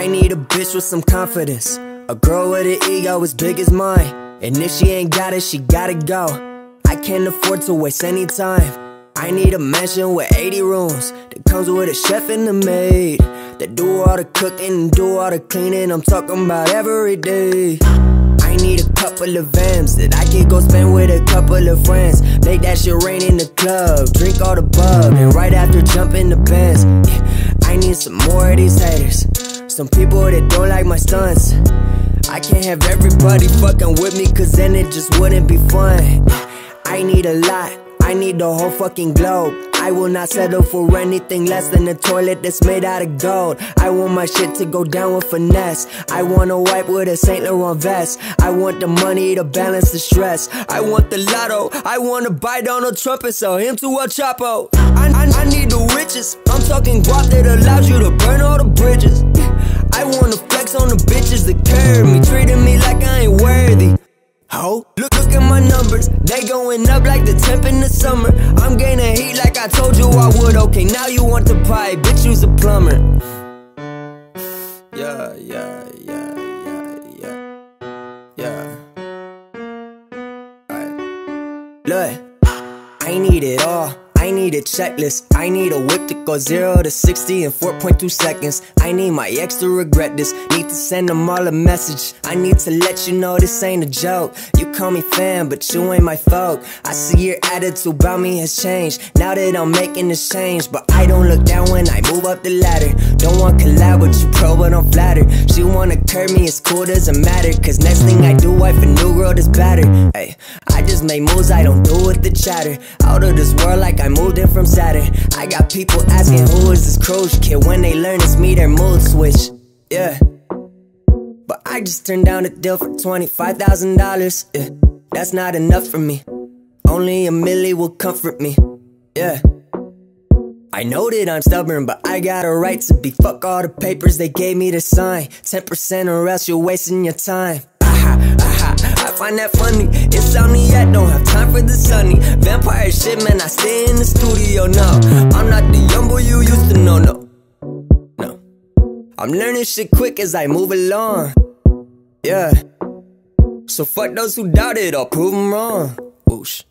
I need a bitch with some confidence. A girl with an ego as big as mine. And if she ain't got it, she gotta go. I can't afford to waste any time. I need a mansion with 80 rooms that comes with a chef and a maid that do all the cooking and do all the cleaning. I'm talking about every day. I need a couple of vans that I can go spend with a couple of friends. Make that shit rain in the club, drink all the bub, and right after jump in the bands. Yeah, I need some more of these haters. Some people that don't like my stunts. I can't have everybody fucking with me, cause then it just wouldn't be fun. I need a lot, I need the whole fucking globe. I will not settle for anything less than a toilet that's made out of gold. I want my shit to go down with finesse. I want a wipe with a Saint Laurent vest. I want the money to balance the stress. I want the lotto. I want to buy Donald Trump and sell him to El Chapo. I, I, I need the riches. I'm talking guap that allows you to burn all the bridges. I wanna flex on the bitches that carry me, treating me like I ain't worthy. Ho, look, look at my numbers, they going up like the temp in the summer. I'm gaining heat like I told you I would. Okay, now you want the pie, bitch, you's a plumber. Yeah, yeah, yeah, yeah, yeah, yeah. Alright. Look, I need it all. I need a checklist. I need a whip to go 0 to 60 in 4.2 seconds. I need my ex to regret this. Need to send them all a message. I need to let you know this ain't a joke. You call me fan, but you ain't my folk. I see your attitude about me has changed. Now that I'm making this change, but I don't look down when I move up the ladder. Don't want collab with you, pro, but I'm flattered. She wanna curb me, it's cool, doesn't matter. Cause next thing I do, wife a new girl that's better. Hey, I just make moves, I don't do with the chatter. Out of this world like I moved in from Saturn. I got people asking who is this Croge kid when they learn it's me, their mood switch. Yeah. But I just turned down a deal for $25,000. Yeah. That's not enough for me. Only a milli will comfort me. Yeah. I know that I'm stubborn, but I got a right to be. Fuck all the papers they gave me to sign. 10% or else you're wasting your time. Find that funny. It's Insomniac, don't have time for the sunny. Vampire shit, man, I stay in the studio now. I'm not the young boy you used to know, no. No. I'm learning shit quick as I move along. Yeah. So fuck those who doubt it, I'll prove them wrong. Whoosh.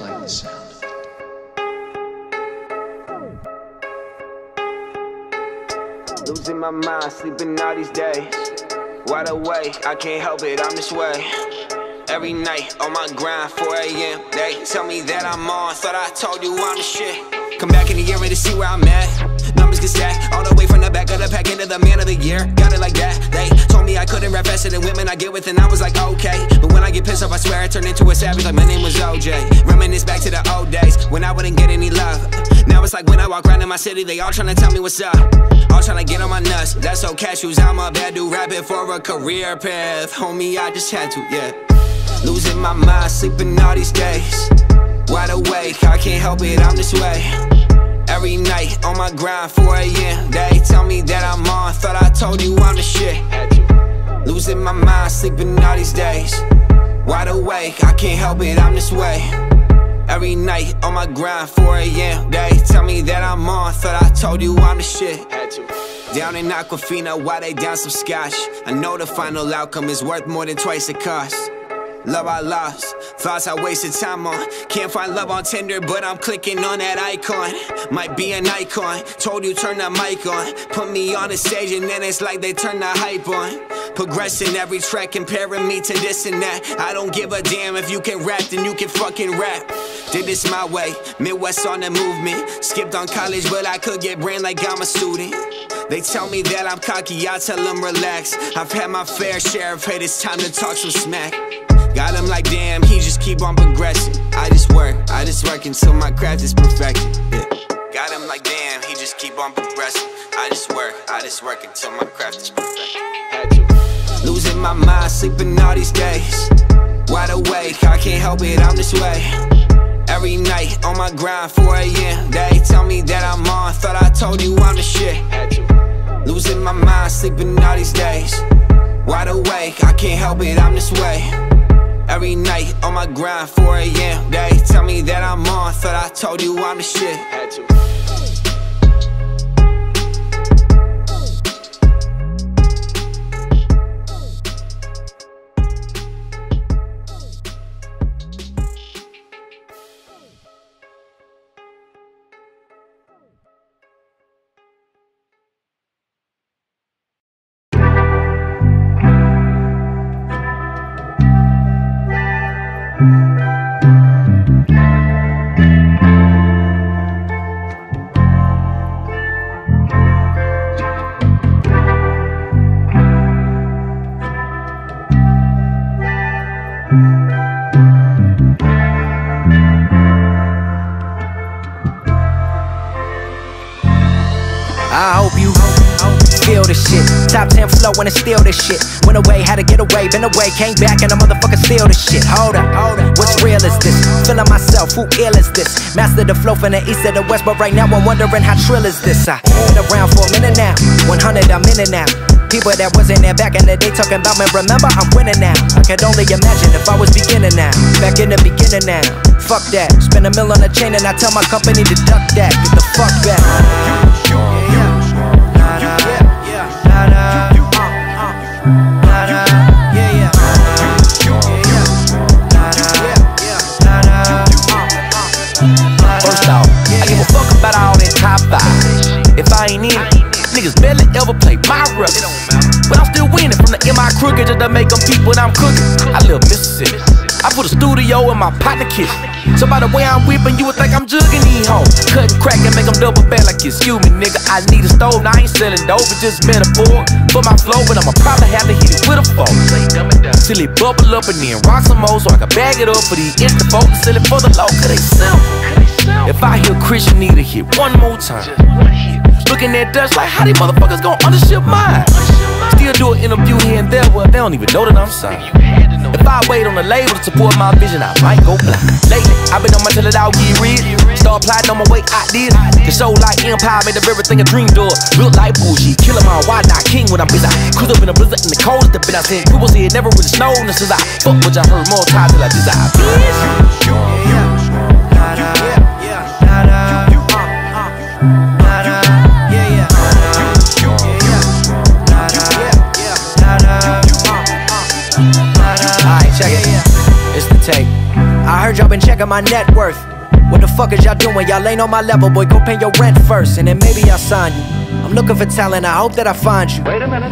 Like the sound. Losing my mind, sleeping all these days. Wide awake, I can't help it, I'm this way. Every night on my grind, 4 a.m. They tell me that I'm on, thought I told you I'm the shit. Come back in the year to see where I'm at. Stacked all the way from the back of the pack into the man of the year. Got it like that. They told me I couldn't rap faster than women I get with, and I was like, okay. But when I get pissed off, I swear I turn into a savage like my name was OJ. Reminisce back to the old days when I wouldn't get any love. Now it's like when I walk around in my city, they all tryna tell me what's up. All tryna get on my nuts. That's so cashews. I'm a bad dude rapping for a career path. Homie, I just had to, yeah. Losing my mind, sleeping all these days. Wide awake, I can't help it, I'm this way. Every night on my grind, 4 a.m. They tell me that I'm on, thought I told you I'm the shit. Losing my mind, sleeping all these days. Wide awake, I can't help it, I'm this way. Every night on my grind, 4 a.m. They tell me that I'm on, thought I told you I'm the shit. Down in Aquafina, why they down some scotch? I know the final outcome is worth more than twice the cost. Love I lost, thoughts I wasted time on. Can't find love on Tinder, but I'm clicking on that icon. Might be an icon, told you turn the mic on. Put me on the stage and then it's like they turn the hype on. Progressing every track, comparing me to this and that. I don't give a damn if you can rap, then you can fucking rap. Did this my way, Midwest on the movement. Skipped on college, but I could get brain like I'm a student. They tell me that I'm cocky, I tell them relax. I've had my fair share of hate, it's time to talk some smack. Got him like damn, he just keep on progressing. I just work, I just work until my craft is perfected. Yeah. Got him like damn, he just keep on progressing. I just work, I just work until my craft is perfected. Losing my mind, sleeping all these days. Wide awake, I can't help it, I'm this way. Every night on my grind 4 a.m. They tell me that I'm on, thought I told you I'm the shit. Losing my mind, sleeping all these days. Wide awake, I can't help it, I'm this way. Every night on my grind 4 a.m. They tell me that I'm on, thought I told you I'm the shit. I 10 flow when it steal this shit. Went away, had to get away, been away, came back, and a motherfucker steal this shit. Hold up, hold up. What's real is this? Feeling myself, who ill is this? Master the flow from the east to the west, but right now I'm wondering how trill is this? I been around for a minute now, 100 I'm in it now. People that wasn't there back in the day talking about me, remember I'm winning now. I could only imagine if I was beginning now, back in the beginning now. Fuck that, spend a mill on a chain and I tell my company to duck that. Get the fuck back. Mississippi. I put a studio in my partner kitchen. So by the way I'm whipping, you would think I'm jugging these hoes. Cutting crack and make them double back like excuse me, nigga. I need a stove. Now I ain't selling dope, it's just metaphor for my flow. But I'ma probably have to hit it with a fork. Till it bubble up and then rock some more so I can bag it up for these instant folks and sell it for the low, cause they simple. If I hear Christian you need to hit one more time. Looking at Dutch like how these motherfuckers gon' undership mine. Still do an interview here and there, well, they don't even know that I'm signed. If I wait on the label to support my vision, I might go blind. Lately, I've been on my till it all get real. Start plotting on my way out there. The show like Empire made of everything a dream door. Look like bullshit, killing my why not king when I'm busy. Cruise up in a blizzard in the cold at the been I seen people say it never really snowed. And since I fuck what I heard more times till I desire. Bitch. I heard y'all been checking my net worth. What the fuck is y'all doing? Y'all ain't on my level, boy. Go pay your rent first, and then maybe I'll sign you. I'm looking for talent. I hope that I find you. Wait a minute.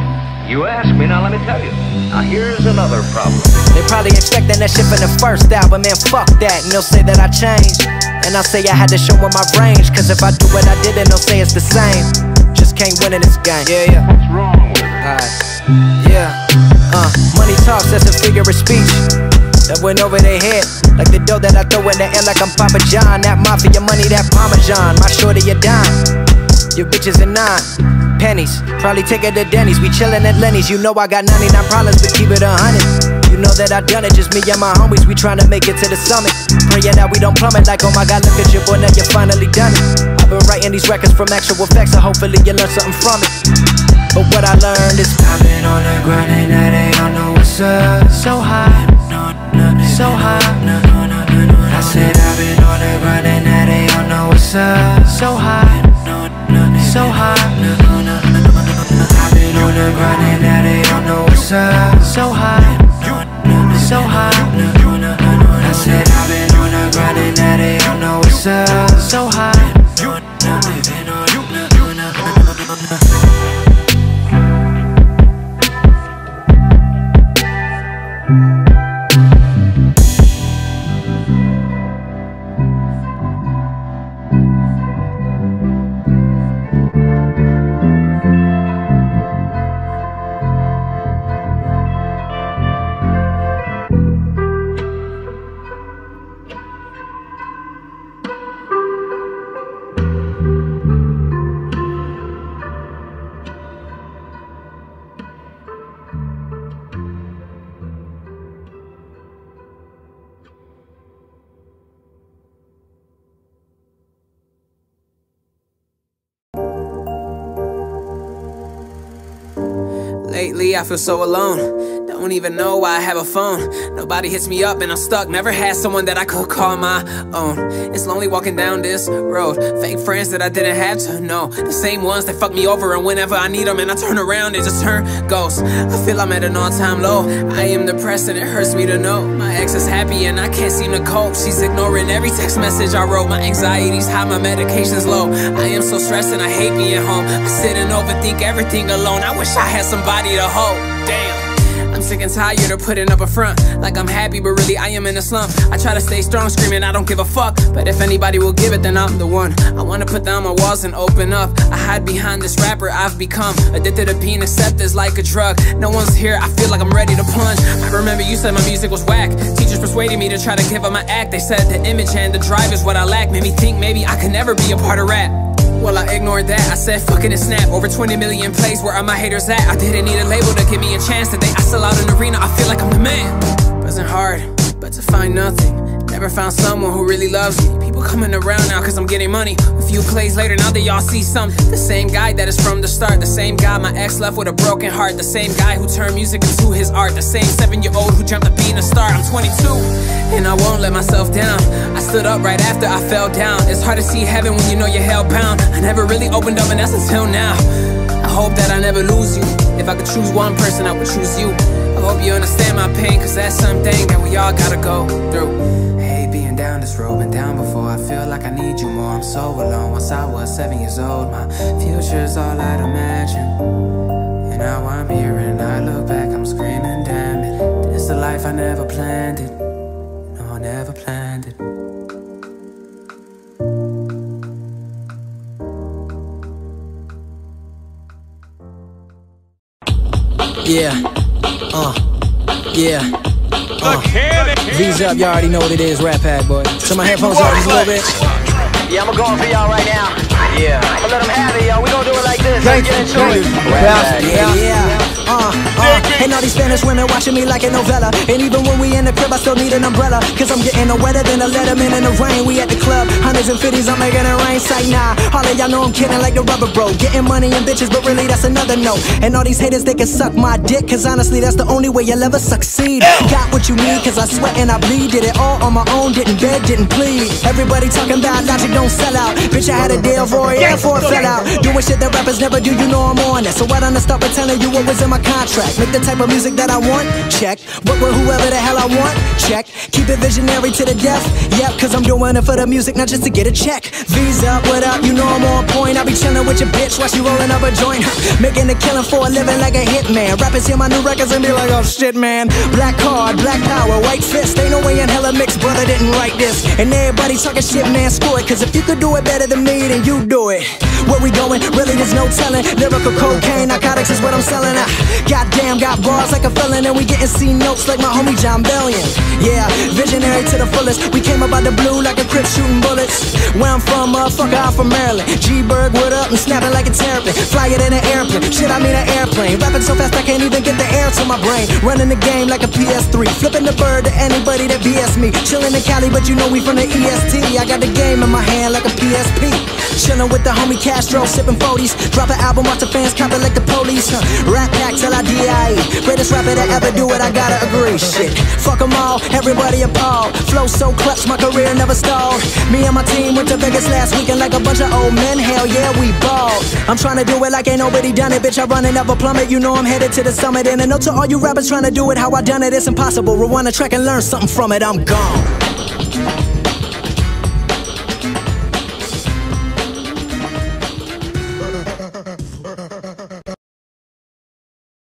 You asked me, now let me tell you. Now here's another problem. They probably expecting that shit from the first album, man. Fuck that. And they'll say that I changed. And I'll say I had to show them my range. Cause if I do what I did, then they'll say it's the same. Just can't win in this game. Yeah, yeah. What's wrong with it? Alright. Yeah. Uh, money talks, that's a figure of speech. That went over their head. Like the dough that I throw in the air like I'm Papa John. That mafia money, that Parmesan. My shorty, a dime. Your bitches are nine. Pennies. Probably take it to Denny's. We chillin' at Lenny's. You know I got 99 problems, but keep it a hundred. You know that I done it, just me and my homies. We tryna make it to the summit. Praying that we don't plummet. Like, oh my god, look at your boy, now you finally done it. I've been writing these records from actual facts, so hopefully you learn something from it. But what I learned is I've been on the grind and now they don't know what's up. So high, so high. I said I've been on the grind and don't know what's up. So high. Lately, I feel so alone. Don't even know why I have a phone. Nobody hits me up and I'm stuck. Never had someone that I could call my own. It's lonely walking down this road. Fake friends that I didn't have to know. The same ones that fuck me over, and whenever I need them and I turn around, they just turn ghosts. I feel I'm at an all time low. I am depressed and it hurts me to know. My ex is happy and I can't seem to cope. She's ignoring every text message I wrote. My anxiety's high, my medication's low. I am so stressed and I hate being home. I sit and overthink everything alone. I wish I had somebody to hold. Damn. I'm sick and tired of putting up a front. Like I'm happy, but really I am in a slump. I try to stay strong, screaming I don't give a fuck. But if anybody will give it, then I'm the one. I wanna put down my walls and open up. I hide behind this rapper I've become. Addicted to being accepted like a drug. No one's here, I feel like I'm ready to plunge. I remember you said my music was whack. Teachers persuaded me to try to give up my act. They said the image and the drive is what I lack. Made me think maybe I could never be a part of rap well, I ignored that. I said fucking and snap. Over 20 million plays, where are my haters at? I didn't need a label to give me a chance. Today I sell out an arena, I feel like I'm the man. Wasn't hard, but to find nothing. Never found someone who really loves me. People coming around now cause I'm getting money. A few plays later, now they all see something. The same guy that is from the start. The same guy my ex left with a broken heart. The same guy who turned music into his art. The same seven year old who dreamt of being a star. I'm 22 and I won't let myself down. I stood up right after I fell down. It's hard to see heaven when you know you're held bound. I never really opened up, and that's until now. I hope that I never lose you. If I could choose one person, I would choose you. I hope you understand my pain, cause that's something that we all gotta go through down this road, been down before I feel like I need you more. I'm so alone, once I was seven years old. My future's all I'd imagine. And now I'm here and I look back, I'm screaming Damn it, this the life I never planned it. No, I never planned it. Yeah, uh, yeah uh, V's up, y'all already know what it is, Rat Pack, boy. Turn my headphones off just a little bit. Yeah, I'ma go on for y'all right now. Yeah. I'ma let them have it, y'all. We gon' do it like this. Let's get into it. Yeah, yeah. yeah. Uh, uh, and all these Spanish women watching me like a novella. And even when we in the crib, I still need an umbrella. Cause I'm getting no wetter than a letterman in the rain. We at the club, hundreds and fifties, I'm making it rain. Sight nah, all of y'all know I'm kidding like the rubber bro. Getting money and bitches, but really that's another no. And all these haters, they can suck my dick. Cause honestly, that's the only way you'll ever succeed. Got what you need, cause I sweat and I bleed. Did it all on my own, didn't beg, didn't plead. Everybody talking about logic, don't sell out. Bitch, I had a deal for a year for it fell out. Doing shit that rappers never do, you know I'm on that. So why don't I stop pretending you what was in my contract? Make the type of music that I want? Check. Work with whoever the hell I want? Check. Keep it visionary to the death? Yep, cause I'm doing it for the music, not just to get a check. Up, what up? You know I'm on point. I'll be chilling with your bitch while she rolling up a joint. Making a killing for a living like a hitman. Rappers hear my new records and be like, oh shit, man. Black card, black power, white fist. Ain't no way in hell a mixed brother didn't write this. And everybody talking shit, man, screw it. Cause if you could do it better than me, then you do it. Where we going? Really, there's no telling. Lyrical cocaine, narcotics is what I'm selling. Uh, goddamn, got bars like a felon, and we getting C notes like my homie Jon Bellion. Yeah, visionary to the fullest. We came up out the blue like a crip shooting bullets. Where I'm from, motherfucker, I'm from Maryland. G Berg, what up? I'm snapping like a terrapin. Fly it in an airplane. Shit, I mean an airplane. Rapping so fast I can't even get the air to my brain. Running the game like a PS3. Flipping the bird to anybody that BS me. Chilling in Cali, but you know we from the EST. I got the game in my hand like a PSP. Chilling with the homie Castro, sipping 40s. Drop an album, watch the fans cop it like the police. Huh. Rat pack till I die. Greatest rapper to ever do it, I gotta agree. Shit, fuck them all, everybody appalled. Flow so clutch, my career never stalled. Me and my team went to Vegas last weekend like a bunch of old men. Hell yeah, we balled. I'm trying to do it like ain't nobody done it, bitch. I run and never plummet. You know I'm headed to the summit. And I know to all you rappers trying to do it how I done it, it's impossible. Rewind the track and learn something from it. I'm gone.